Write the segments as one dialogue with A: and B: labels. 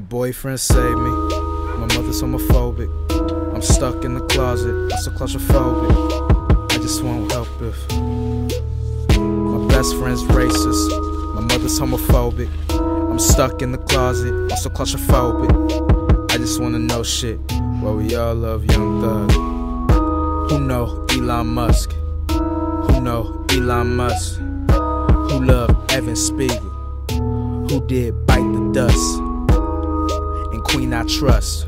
A: boyfriend saved me. My mother's homophobic. I'm stuck in the closet. I'm so claustrophobic. I just won't help if my best friend's racist. My mother's homophobic. I'm stuck in the closet. I'm so claustrophobic. I just wanna know shit. Well, we all love Young Thug. Who know Elon Musk? Who know Elon Musk? Who love Evan Spiegel? Who did bite the dust? And Queen I trust.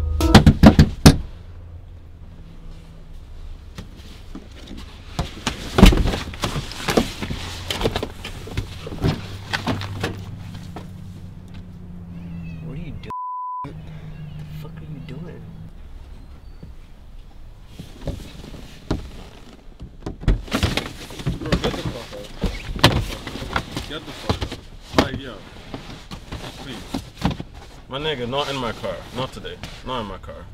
B: What are you doing? What the fuck are you doing?
C: Get the fuck out. Get the fuck out. Like, yo. Please. My nigga, not in my car. Not today. Not in my car.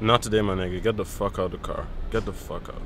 C: Not today, my nigga. Get the fuck out of the car. Get the fuck out.